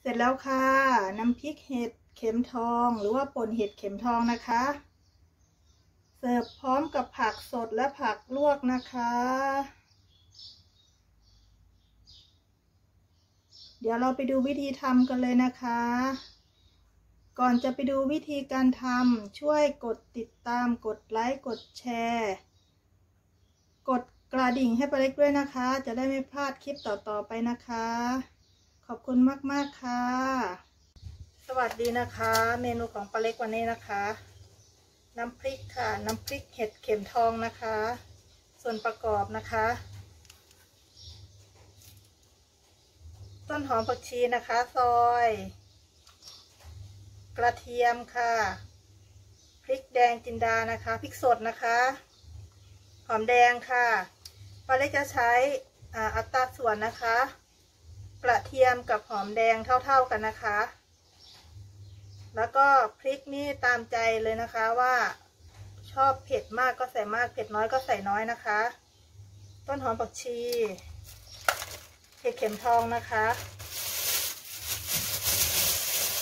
เสร็จแล้วค่ะ น้ำพริกเห็ดเข็มทองหรือว่าป่นเห็ดเข็มทองนะคะ เสิร์ฟพร้อมกับผักสดและผักลวกนะคะ เดี๋ยวเราไปดูวิธีทำกันเลยนะคะ ก่อนจะไปดูวิธีการทำช่วยกดติดตามกดไลค์กดแชร์ กดกระดิ่งให้ปลาเล็กด้วยนะคะ จะได้ไม่พลาดคลิปต่อๆไปนะคะ อบคุณมาก ๆ ค่ะ สวัสดีนะคะ เมนูของปลาเล็กวันนี้นะคะ น้ำพริกค่ะ น้ำพริกเห็ดเข็มทองนะคะ ส่วนประกอบนะคะ ต้นหอมผักชีนะคะ ซอย กระเทียมค่ะ พริกแดงจินดานะคะ พริกสดนะคะ หอมแดงค่ะปลาเล็กจะใช้อัตราส่วนนะคะ กระเทียมกับหอมแดงเท่าๆกันนะคะ แล้วก็พริกนี่ตามใจเลยนะคะว่าชอบเผ็ดมากก็ใส่มาก เผ็ดน้อยก็ใส่น้อยนะคะ ต้นหอมผักชีเห็ดเข็มทองนะคะ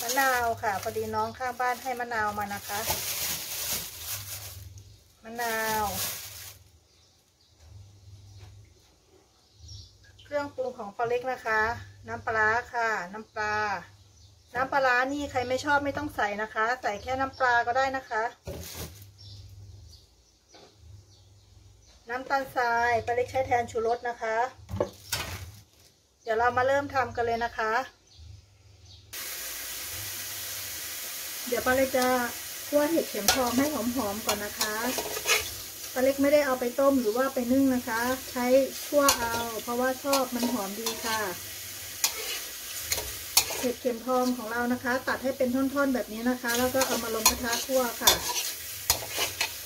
มะนาวค่ะ พอดีน้องข้างบ้านให้มะนาวมานะคะ มะนาว เครื่องปรุงของปลาเล็กนะคะ น้ำปลาค่ะ น้ำปลา น้ำปลานี่ใครไม่ชอบไม่ต้องใส่นะคะ ใส่แค่น้ำปลาก็ได้นะคะ น้ำตาลทรายปลาเล็กใช้แทนชูรสนะคะ เดี๋ยวเรามาเริ่มทำกันเลยนะคะ เดี๋ยวปลาเล็กจะคั่วเห็ดเข็มทองให้หอมๆก่อนนะคะปลาเล็กไม่ได้เอาไปต้มหรือว่าไปนึ่งนะคะ ใช้คั่วเอา เพราะว่าชอบมันหอมดีค่ะ เห็ดเข็มทองของเรานะคะ ตัดให้เป็นท่อนๆแบบนี้นะคะ แล้วก็เอามาลงกระทะคั่วค่ะ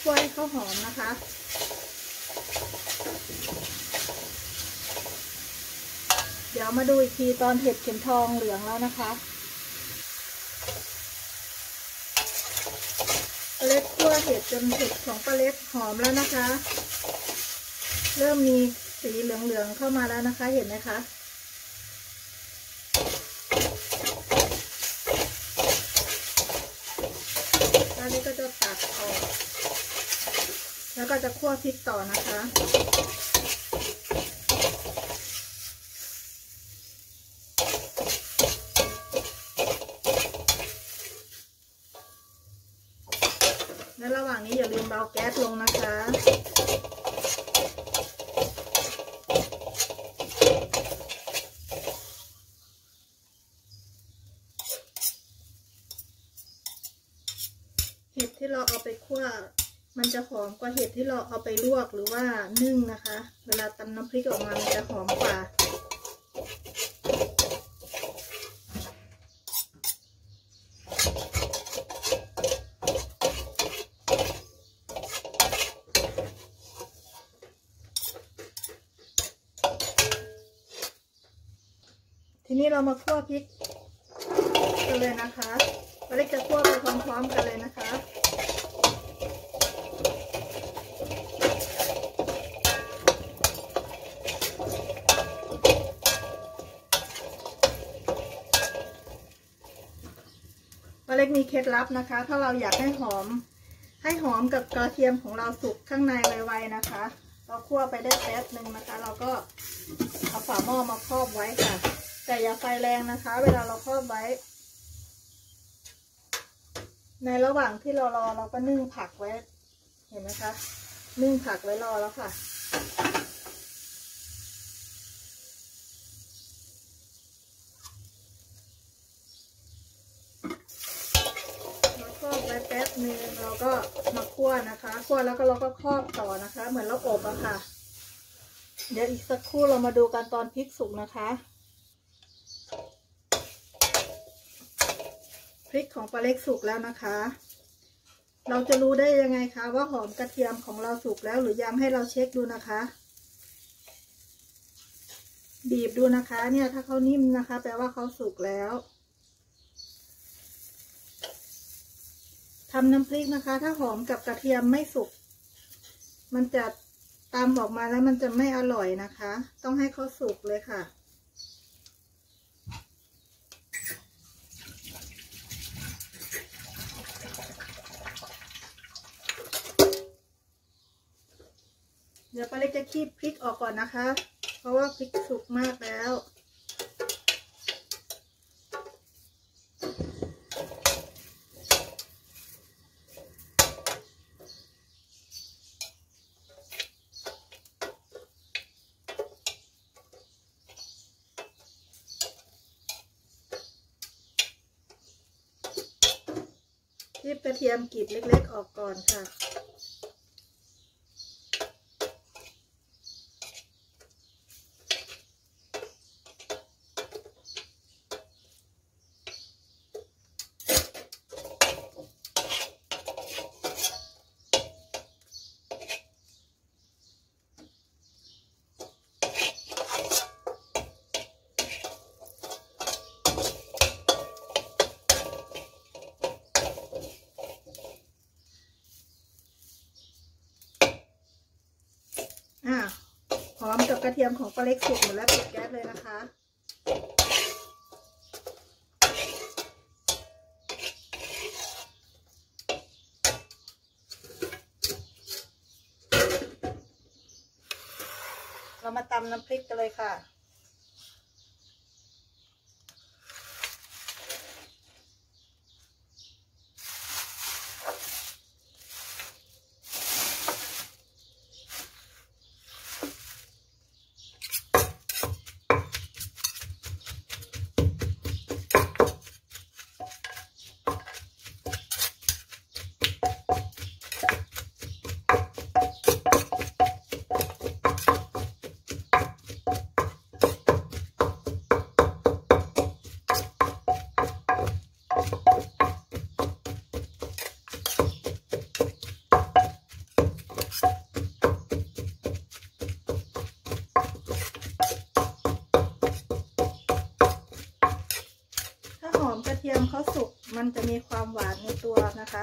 คั่วให้เขาหอมนะคะเดี๋ยวมาดูอีกทีตอนเห็ดเข็มทองเหลืองแล้วนะคะปลาเล็กคั่วเห็ดจนเห็ดของปลาเล็กหอมแล้วนะคะ เริ่มมีสีเหลืองๆเข้ามาแล้วนะคะ เห็นไหมคะตอนนี้ก็จะตัดออก แล้ว ก็จะคั่วพริกต่อนะคะในระหว่างนี้อย่าลืมเบาแก๊สลงนะคะเห็ดที่เราเอาไปคั่ว มันจะหอมกว่าเห็ดที่เราเอาไปลวกหรือว่านึ่งนะคะ เวลาตำน้ำพริกออกมามันจะหอมกว่า ทีนี้เรามาคั่วพริกกันเลยนะคะเราจะคั่วไปพร้อมๆกันเลยนะคะ เคล็ดลับนะคะ ถ้าเราอยากให้หอม ให้หอมกับกระเทียมของเราสุกข้างในไวๆนะคะ เราคั่วไปได้แป๊บหนึ่งนะคะ เราก็เอาฝาหม้อมาครอบไว้ค่ะ แต่อย่าไฟแรงนะคะ เวลาเราครอบไว้ ในระหว่างที่เรารอเราก็นึ่งผักไว้ เห็นไหมคะ นึ่งผักไว้รอแล้วค่ะ เราคร อบไว้แป๊บนึงเราก็มาคั่วนะคะคั่วแล้วก็เราก็ครอบต่อนะคะ เหมือนเราอบอะค่ะ เดี๋ยวอีกสักครู่เรามาดูกันตอนพริกสุกนะคะพริกของปลาเล็กสุกแล้วนะคะ เราจะรู้ได้ยังไงคะว่าหอมกระเทียมของเราสุกแล้วหรือยังให้เราเช็คดูนะคะ บีบดูนะคะ เนี่ยถ้าเขานิ่มนะคะ แปลว่าเขาสุกแล้ว ทำน้ำพริกนะคะ ถ้าหอมกับกระเทียมไม่สุก มันจะตามออกมาแล้วมันจะไม่อร่อยนะคะ ต้องให้เขาสุกเลยค่ะ เดี๋ยวป้าเล็กจะคีบพริกออกก่อนนะคะ เพราะว่าพริกสุกมากแล้ว กระเทียมกรีบเล็ก ๆ ออกก่อนค่ะ กระเทียมของปลาเล็กสุกหมดแล้วปิดแก๊สเลยนะคะเรามาตำน้ำพริกกันเลยค่ะ ทียมเขาสุกมันจะมีความหวานในตัวนะคะ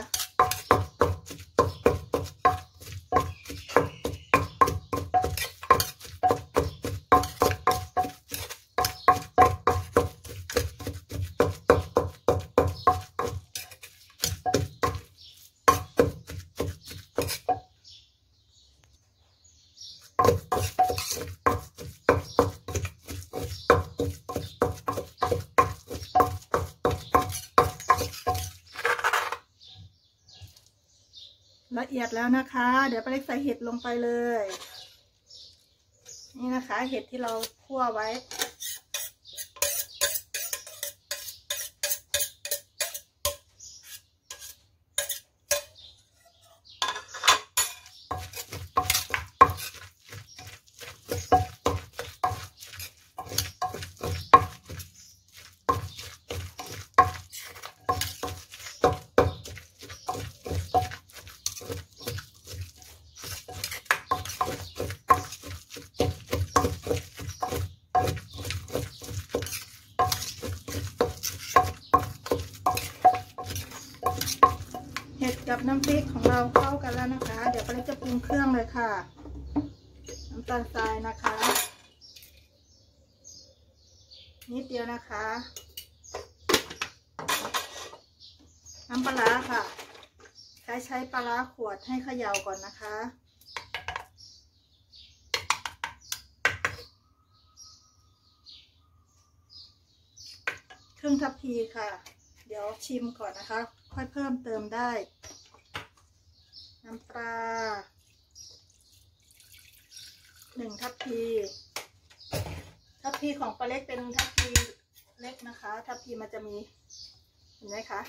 ละเอียดแล้วนะคะ เดี๋ยวป้าเล็กใส่เห็ดลงไปเลย นี่นะคะ เห็ดที่เราคั่วไว้ กับน้ำพริกของเราเข้ากันแล้วนะคะ เดี๋ยวป้าเล็กจะปรุงเครื่องเลยค่ะ น้ำตาลทรายนะคะ นิดเดียวนะคะ น้ำปลาค่ะ ใช้ใช้ปลาร้าขวดให้เขย่าก่อนนะคะครึ่งทัพพีค่ะ เดี๋ยวชิมก่อนนะคะ ค่อยเพิ่มเติมได้ น้ำปลาหนึ่งทัพพี ทัพพีของปลาเล็กเป็นทัพพีเล็กนะคะ ทัพพีมันจะมีเห็นไหมคะ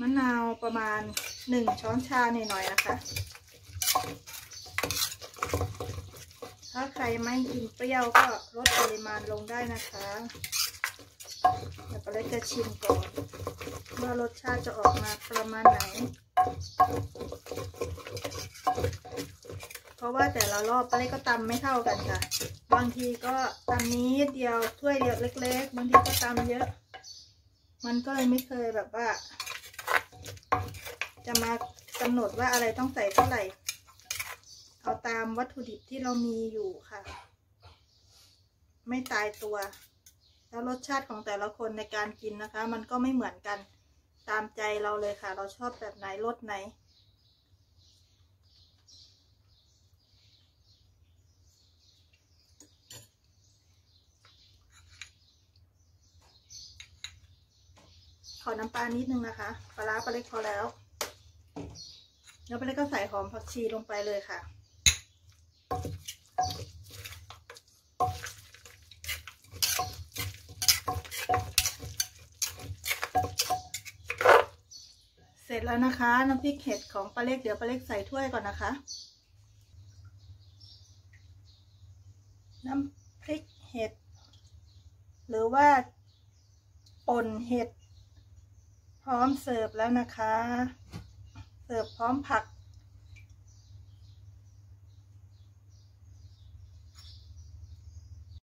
มะนาวประมาณหนึ่งช้อนชาหน่อยๆนะคะ ถ้าใครไม่กินเปรี้ยวก็ลดปริมาณลงได้นะคะเดี๋ยวปาเล็กจะชิมก่อนว่ารสชาติจะออกมาประมาณไหน เพราะว่าแต่ละรอบป้าเล็กก็ตำไม่เท่ากันค่ะ บางทีก็ตำนี้เดียวถ้วยเดียวเล็ก ๆ บางทีก็ตำเยอะ มันก็เลยไม่เคยแบบว่า จะมากำหนดว่าอะไรต้องใส่เท่าไหร่ เอาตามวัตถุดิบที่เรามีอยู่ค่ะ ไม่ตายตัว แล้วรสชาติของแต่ละคนในการกินนะคะ มันก็ไม่เหมือนกันตามใจเราเลยค่ะ เราชอบแบบไหนรสไหนขอน้ำปลานิดนึงนะคะ ปลาร้าปลาเล็กพอแล้ว แล้วปลาเล็กก็ใส่หอมผักชีลงไปเลยค่ะ เสร็จแล้วนะคะ น้ำพริกเห็ดของปลาเล็กเดี๋ยวปลาเล็กใส่ถ้วยก่อนนะคะ น้ำพริกเห็ด หรือว่าป่นเห็ด พร้อมเสิร์ฟแล้วนะคะ เสิร์ฟพร้อมผัก